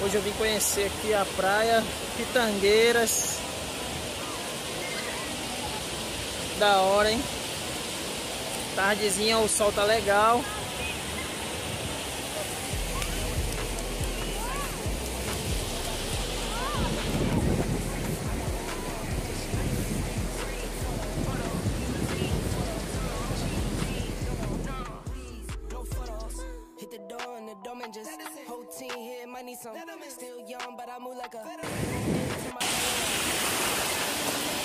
Hoje eu vim conhecer aqui a praia Pitangueiras. Da hora, hein? Tardezinha, o sol tá legal. I'm still young, but I move like a.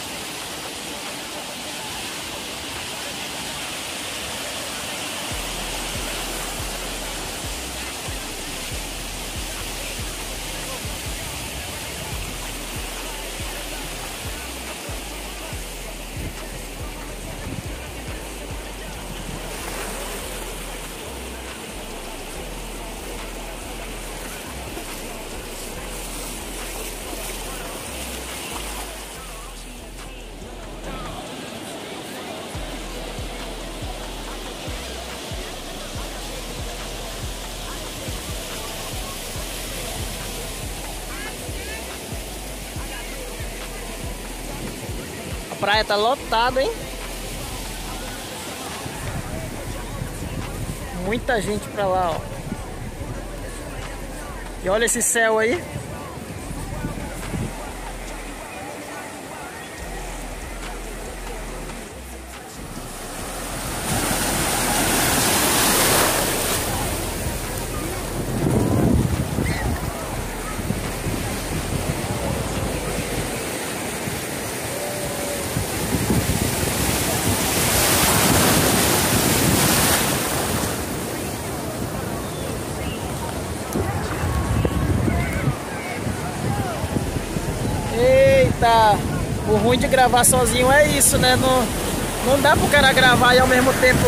praia tá lotada, hein? Muita gente pra lá, ó. E olha esse céu aí. Eita! O ruim de gravar sozinho é isso, né? Não, não dá pro cara gravar e ao mesmo tempo.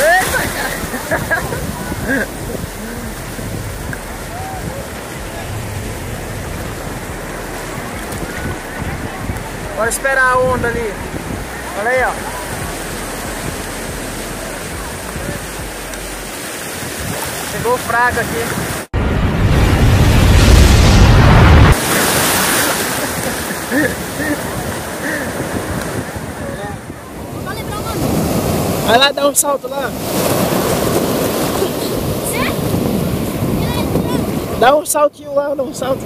Eita, cara! Bora esperar a onda ali. Olha aí, ó. Chegou o fraga aqui. Vai lá dar um salto lá. Dá um saltinho lá, dá um salto.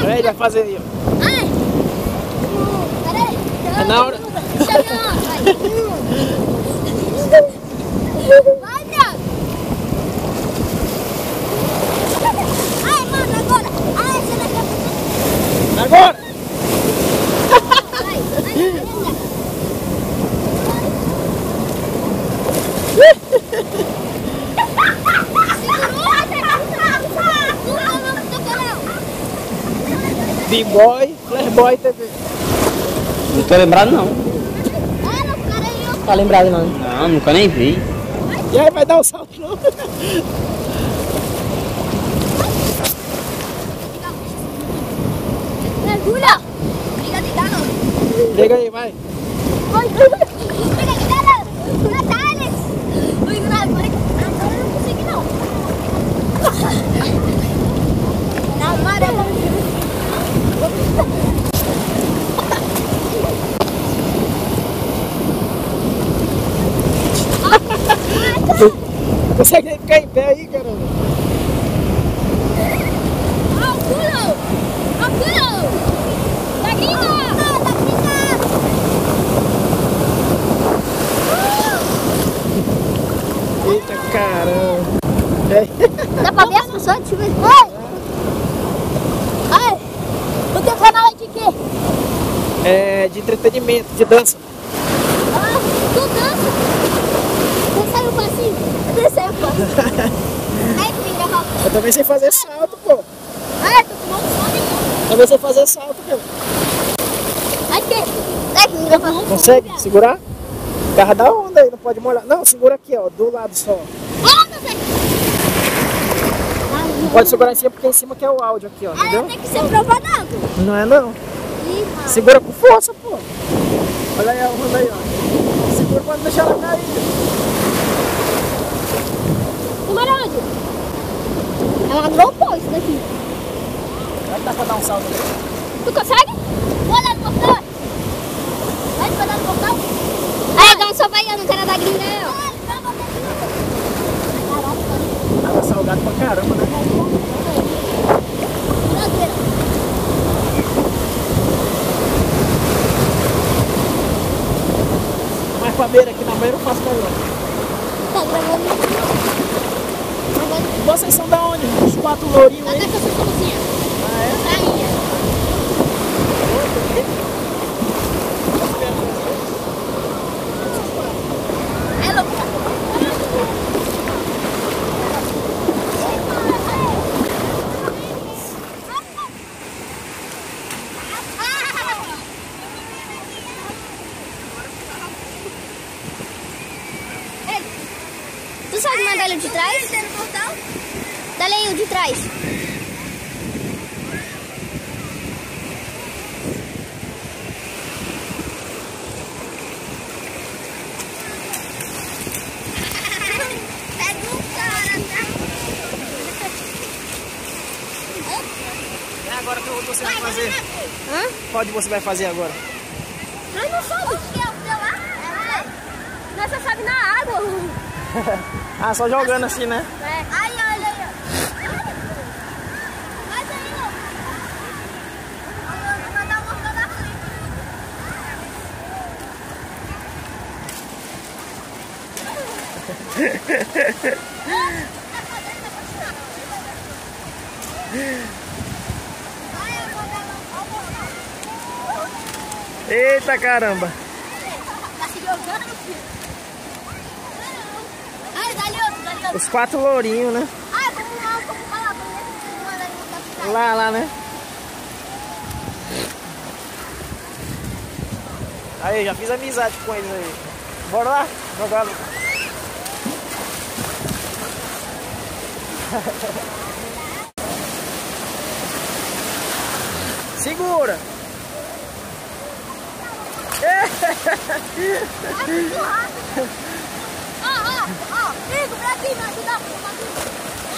Peraí, vai fazer aí. É na hora. Vai, Thiago! Ai, mano, agora! Ai, você vai ficar... Agora! Vai, vai, vai, vai. Segurou, Não, não, não tocou B-Boy, Playboy TV. Não tô lembrado não. Ah, não, cara, aí, ó. Tá lembrado não. Não, nunca nem vi. E aí, vai dar um salto não? Mergulha! Liga de galo! Liga aí, vai. Agora agora eu não consegui não. Na maré, Consegue ficar em pé aí, caramba? Ó, o pulo! O pulo! Da gringa! Da gringa! Eita caramba. É. Dá pra ver as pessoas? Deixa eu ver. Ai! Ai! O teu canal é de quê? É de entretenimento, de dança. Ah, tu dança? Passinho. Passinho. Filha, ó. Eu também sei fazer salto, pô. Ai, tô com um fome. Também sei fazer salto, filha, ó. Consegue segurar? Garra da onda aí, não pode molhar. Não, segura aqui, ó, do lado só. Ah, não pode segurar em cima porque em cima que é o áudio aqui, ó, entendeu? tem que ser prova d'água. Não é não. Segura com força, pô. Olha aí, olha aí, ó. Segura pra não deixar ela cair. Camarada. É uma dropou isso daqui. Vai dar pra dar um salto ali. Tu consegue? Vou lá no portão. Vai pra dar no portão? Aí, dá um salve aí, eu não quero dar gringa, não. Tava salgado pra caramba, né? Mais pra beira aqui na beira eu faço melhor. Tá gravando? Vocês são da onde? Os quatro lourinhos aí? da Casa Cozinha. Ah, é? Rainha. É louco. Ei, Tu sabe mandar ele de trás? Dá-lhe aí o de trás. Pega o cara, É agora que você vai fazer. Hã? Qual de você vai fazer agora? Nós não somos. Nós só sabe na água. Ah, só jogando assim, né? É. Ai, olha aí. Faz aí, ó. Vou mandar uma frente eu vou dar uma Eita caramba! Tá se jogando, filho. Ai, dali outro, dali outro. Os quatro lourinhos, né? Ai, vamos lá, vamos lá. Tá ficando. Lá, lá, né? Aí, já fiz amizade com eles aí. Bora lá? Jogar. Segura! Ó, ó, ó. Fico pra aqui, me ajudar.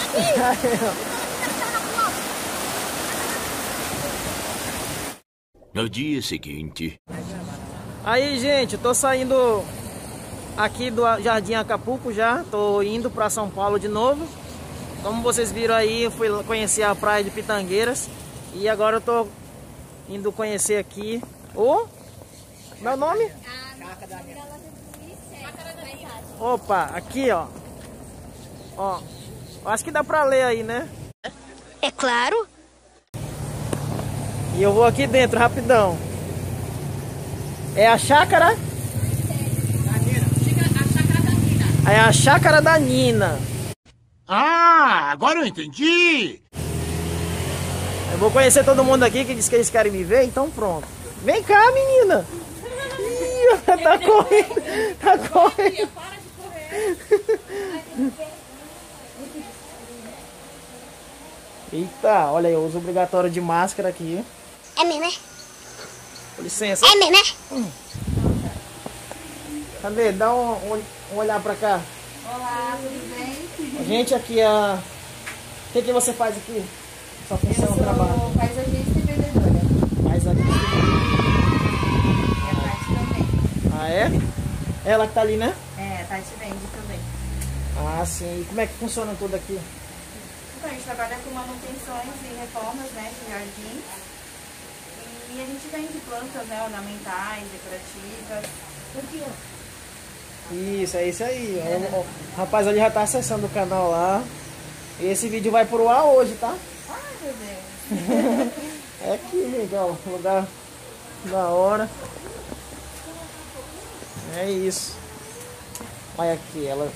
Aqui. Aqui. No dia seguinte. Aí, gente, tô saindo aqui do Jardim Acapulco já. Tô indo pra São Paulo de novo. Como vocês viram aí, eu fui conhecer a praia de Pitangueiras. E agora eu tô indo conhecer aqui o... Meu nome? Opa, aqui ó. Ó, acho que dá pra ler aí, né? É claro. E eu vou aqui dentro, rapidão. É a chácara? É a chácara da Nina. Ah, agora eu entendi! Eu vou conhecer todo mundo aqui que diz que eles querem me ver, então pronto. Vem cá, menina. Tá correndo. Tá correndo. Eita, olha aí, uso obrigatório de máscara aqui. É mesmo, é? Com licença. É mesmo, é? Cadê? Dá um, um, um olhar pra cá. Olá, tudo bem? Gente, aqui a. O que, que você faz aqui? Sua função, Eu trabalho. sou paisagista É? Ela que tá ali, né? É, a Tati vende também. Ah, sim. E como é que funciona tudo aqui? Então, a gente trabalha com manutenções e reformas né, de jardins. E a gente vende plantas né, ornamentais, decorativas. Aqui, ó. Isso, é isso aí. O, o rapaz ali já tá acessando o canal lá. E esse vídeo vai pro ar hoje, tá? Ai, meu Deus. É aqui, ó. Lugar da hora. É isso. Olha aqui, ela.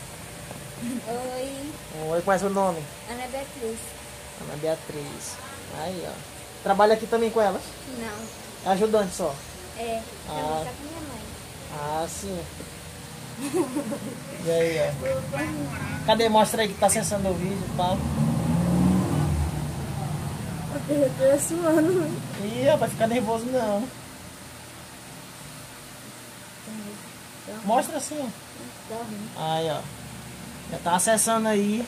Oi, Oi, qual é seu nome? Ana Beatriz. Ana Beatriz. Aí, ó. Trabalha aqui também com elas? Não, É ajudante só. é. Ah. Trabalhar com minha mãe. Ah, sim. E aí, ó. Cadê? Mostra aí que tá acessando o vídeo e tal. Eu tô suando. Ih, vai ficar nervoso não. Mostra assim, ó. Aí, ó. Já tá acessando aí.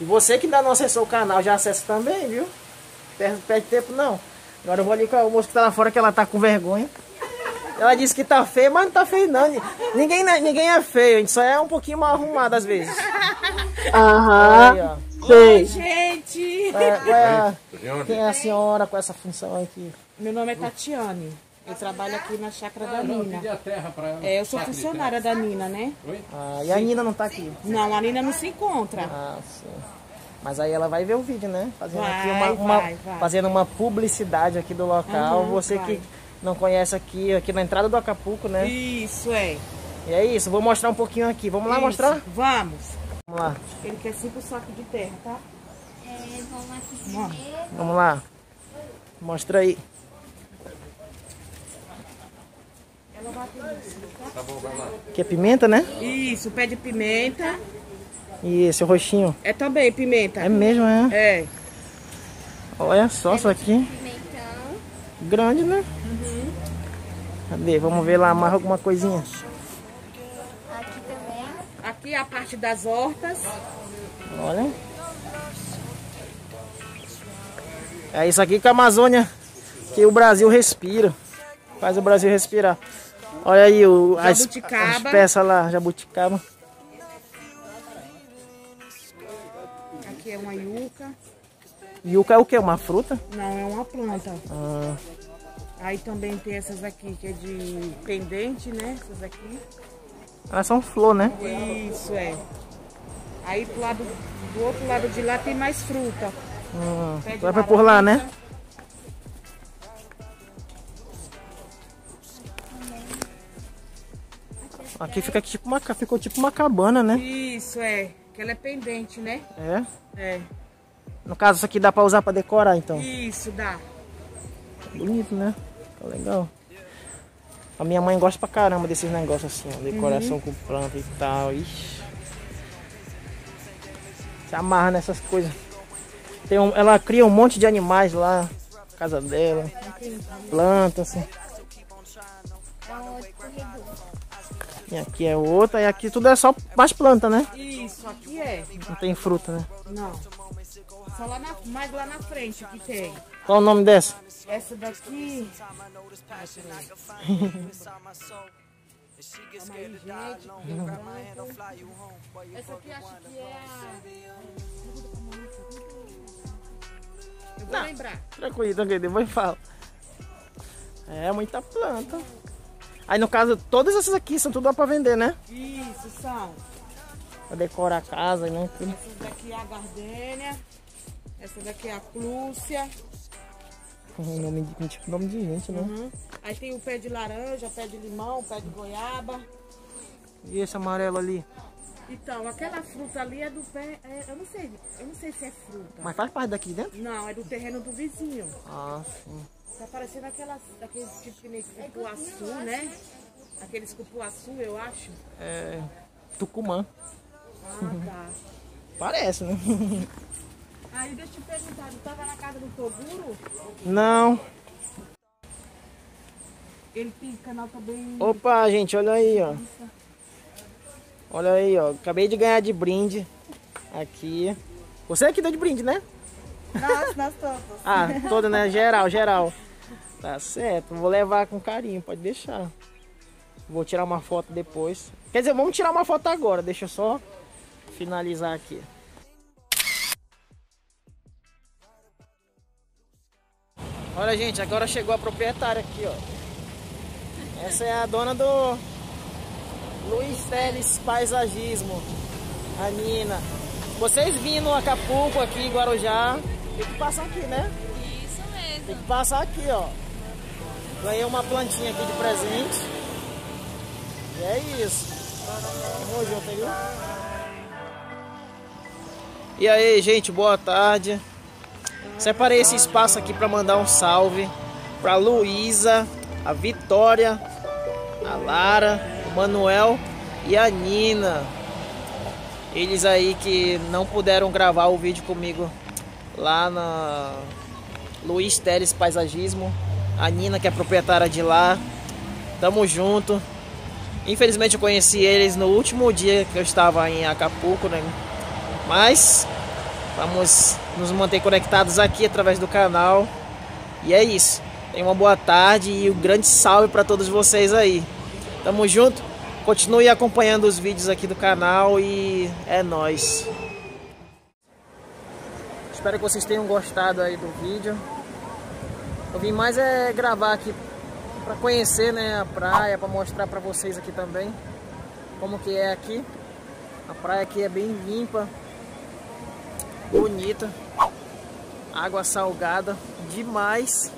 E você que ainda não acessou o canal, já acessa também, viu? Perde, perde tempo não. Agora eu vou ali com a moça que tá lá fora, que ela tá com vergonha. Ela disse que tá feio, mas não tá feio não. Ninguém, ninguém é feio, a gente só é um pouquinho mal arrumado às vezes. Aham. Aí. Sei. Gente! É- é quem é a senhora com essa função aqui? Meu nome é Tatiane. Eu trabalho aqui na chácara da Nina. É, eu sou funcionária da Nina, né? Ah, e a Nina não tá aqui. Não, a Nina não se encontra. Ah, sim. Mas aí ela vai ver o vídeo, né? Fazendo Vai, aqui uma, uma- vai, vai. fazendo uma publicidade aqui do local. Aham, Você vai. que não conhece aqui, aqui na entrada do Acapulco, né? Isso, é. E é isso, vou mostrar um pouquinho aqui. Vamos lá Isso. mostrar? Vamos. Vamos lá. Ele quer cinco sacos de terra, tá? É, vamos primeiro. Vamos lá. Mostra aí. Que é pimenta, né? Isso, pé de pimenta. E esse roxinho. É também pimenta. É mesmo, é? É. Olha só isso aqui. Pimentão. Grande, né? Cadê? Vamos ver lá mais alguma coisinha. Aqui também. Aqui é a parte das hortas. Olha. É isso aqui que a Amazônia, que o Brasil respira. Faz o Brasil respirar. Olha aí o, as, as peças lá, jabuticaba. Aqui é uma yuca. Yuca é o que? Uma fruta? Não, é uma planta. Ah, Aí também tem essas aqui que é de pendente, né? Essas aqui. elas são flor, né? Isso, é. Aí pro lado, do outro lado de lá tem mais fruta. De vai por lá, né? Aqui fica tipo uma, ficou tipo uma cabana, né? Isso, é. Que ela é pendente, né? É. É. No caso, isso aqui dá pra usar pra decorar, então. Isso, dá. Bonito, né? Fica legal. A minha mãe gosta pra caramba desses negócios assim, ó, decoração com planta e tal. Ixi. Se amarra nessas coisas. Tem um- ela cria um monte de animais lá casa dela. Plantas, assim. E aqui é outra, e aqui tudo é só mais planta, né? Isso, aqui é. Não tem fruta, né? Não. Só lá na, mais lá na frente que tem. Qual o nome dessa? Essa daqui. Essa aqui acho que é a. Eu vou lembrar. Tranquilo, tranquilo, depois fala. É, muita planta. Aí no caso, todas essas aqui são tudo lá pra vender, né? Isso, são. Pra decorar a casa, né? Essa daqui é a gardênia. Essa daqui é a clúcia. Um nome de, tipo nome de gente, né? Uhum. Aí tem o pé de laranja, pé de limão, pé de goiaba. E esse amarelo ali? Então, aquela fruta ali é do pé. é- eu não sei, eu não sei se é fruta. Mas faz parte daqui dentro? Não, é do terreno do vizinho. Ah, sim. Tá parecendo aquelas, aqueles tipo que nem cupuaçu, né? Aqueles cupuaçu, eu acho. É. Tucumã. Ah, tá. Parece, né? Aí deixa eu te perguntar, tu tava na casa do Toguro? Não. Ele tem canal também. Opa, gente, olha aí, ó. Olha aí, ó. Acabei de ganhar de brinde. Aqui. Você que deu de brinde, né? Nós, nós todos. Ah, toda, né? Geral, geral. Tá certo. Vou levar com carinho, pode deixar. Vou tirar uma foto depois. Quer dizer, vamos tirar uma foto agora. Deixa eu só finalizar aqui. Olha, gente, agora chegou a proprietária aqui, ó. Essa é a dona do Luiz Teles Paisagismo, a Nina. Vocês vindo no Acapulco aqui em Guarujá, tem que passar aqui, né? Isso mesmo. Tem que passar aqui, ó. Ganhei uma plantinha aqui de presente. E é isso. Tamo junto viu? E aí, gente, boa tarde. Separei esse espaço aqui para mandar um salve para Luísa, a Vitória, a Lara, Manuel e a Nina. Eles aí que não puderam gravar o vídeo comigo lá na Luiz Teles Paisagismo, a Nina que é proprietária de lá. Tamo junto. Infelizmente eu conheci eles no último dia que eu estava em Acapulco, né? Mas vamos nos manter conectados aqui através do canal. E é isso. Tenha uma boa tarde e um grande salve para todos vocês aí. Tamo junto. Continue acompanhando os vídeos aqui do canal e é nóis. Espero que vocês tenham gostado aí do vídeo. Eu vim mais é gravar aqui para conhecer né, a praia, para mostrar para vocês aqui também como que é aqui. A praia aqui é bem limpa, bonita, água salgada demais.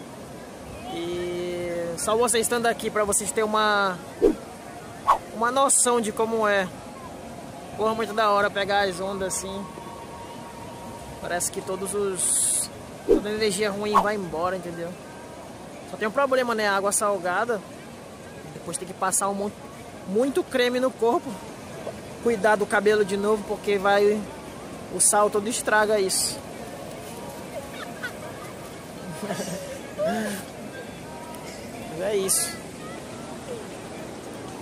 E só vocês estando aqui para vocês terem uma uma noção de como é. Porra, muito da hora pegar as ondas assim. Parece que todos os toda energia ruim vai embora, entendeu? Só tem um problema, né? Água salgada. Depois tem que passar um monte, muito creme no corpo. Cuidar do cabelo de novo, porque vai. O sal todo estraga isso. É isso.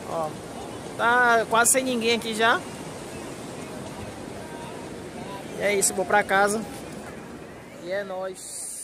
Ó. Tá quase sem ninguém aqui já. E é isso, vou pra casa. E é nóis.